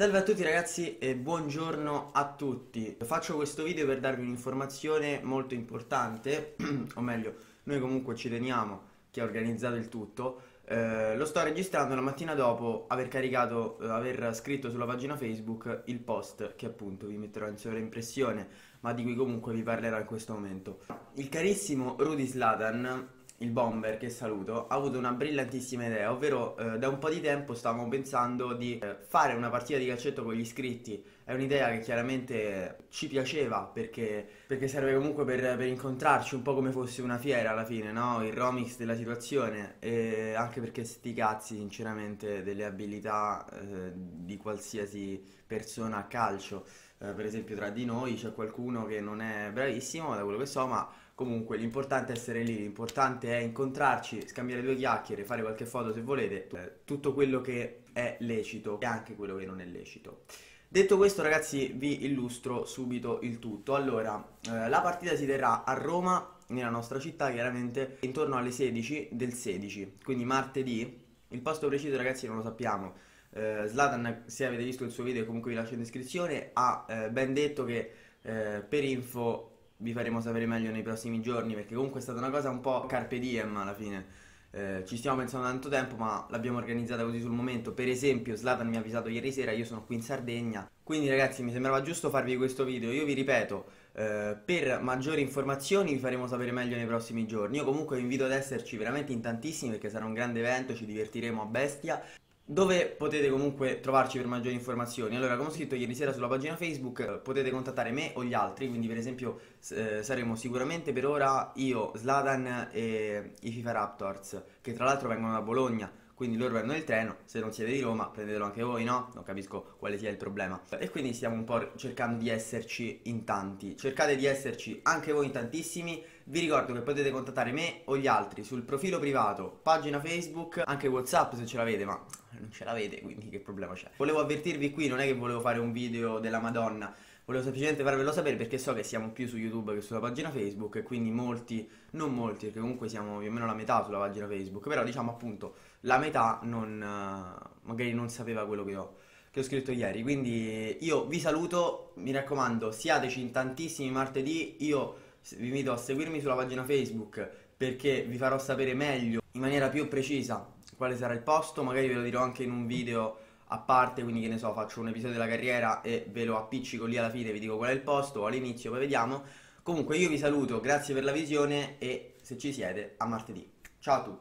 Salve a tutti ragazzi e buongiorno a tutti. Faccio questo video per darvi un'informazione molto importante, o meglio, noi comunque ci teniamo chi ha organizzato il tutto. Eh, lo sto registrando la mattina dopo aver caricato, eh, aver scritto sulla pagina Facebook il post che appunto vi metterò in sovraimpressione, ma di cui comunque vi parlerò in questo momento. Il carissimo Rudy Slatan il bomber che saluto, ha avuto una brillantissima idea, ovvero eh, da un po' di tempo stavamo pensando di eh, fare una partita di calcetto con gli iscritti. È un'idea che chiaramente ci piaceva perché, perché serve comunque per, per, incontrarci un po' come fosse una fiera alla fine, no? Il romix della situazione e anche perché sti cazzi sinceramente delle abilità eh, di qualsiasi persona a calcio. Eh, per esempio tra di noi c'è qualcuno che non è bravissimo da quello che so, ma Comunque l'importante è essere lì, l'importante è incontrarci, scambiare due chiacchiere, fare qualche foto se volete, eh, tutto quello che è lecito e anche quello che non è lecito. Detto questo ragazzi vi illustro subito il tutto. Allora, eh, la partita si terrà a Roma, nella nostra città chiaramente, intorno alle 16 del 16, quindi martedì. Il posto preciso ragazzi non lo sappiamo. Eh, Zlatan, se avete visto il suo video comunque vi lascio in descrizione, ha eh, ben detto che eh, per info vi faremo sapere meglio nei prossimi giorni perché comunque è stata una cosa un po' carpe diem alla fine. Eh, ci stiamo pensando tanto tempo ma l'abbiamo organizzata così sul momento. Per esempio Slatan mi ha avvisato ieri sera io sono qui in Sardegna. Quindi ragazzi mi sembrava giusto farvi questo video. Io vi ripeto eh, per maggiori informazioni vi faremo sapere meglio nei prossimi giorni. Io comunque vi invito ad esserci veramente in tantissimi perché sarà un grande evento ci divertiremo a bestia dove potete comunque trovarci per maggiori informazioni. Allora, come ho scritto ieri sera sulla pagina Facebook, potete contattare me o gli altri, quindi per esempio eh, saremo sicuramente per ora io, Slatan e i FIFA Raptors, che tra l'altro vengono da Bologna, quindi loro prendono il treno, se non siete di Roma prendetelo anche voi, no? Non capisco quale sia il problema. E quindi stiamo un po' cercando di esserci in tanti. Cercate di esserci anche voi in tantissimi. Vi ricordo che potete contattare me o gli altri sul profilo privato, pagina Facebook, anche Whatsapp se ce l'avete, ma non ce l'avete, quindi che problema c'è? Volevo avvertirvi qui, non è che volevo fare un video della Madonna Volevo semplicemente farvelo sapere perché so che siamo più su YouTube che sulla pagina Facebook e quindi molti, non molti, perché comunque siamo più o meno la metà sulla pagina Facebook, però diciamo appunto la metà non, eh, magari non sapeva quello che ho, che ho scritto ieri. Quindi io vi saluto, mi raccomando, siateci in tantissimi martedì, io vi invito a seguirmi sulla pagina Facebook perché vi farò sapere meglio, in maniera più precisa, quale sarà il posto, magari ve lo dirò anche in un video a parte, quindi che ne so, faccio un episodio della carriera e ve lo appiccico lì alla fine, vi dico qual è il posto o all'inizio, poi vediamo. Comunque io vi saluto, grazie per la visione e se ci siete, a martedì. Ciao a tutti.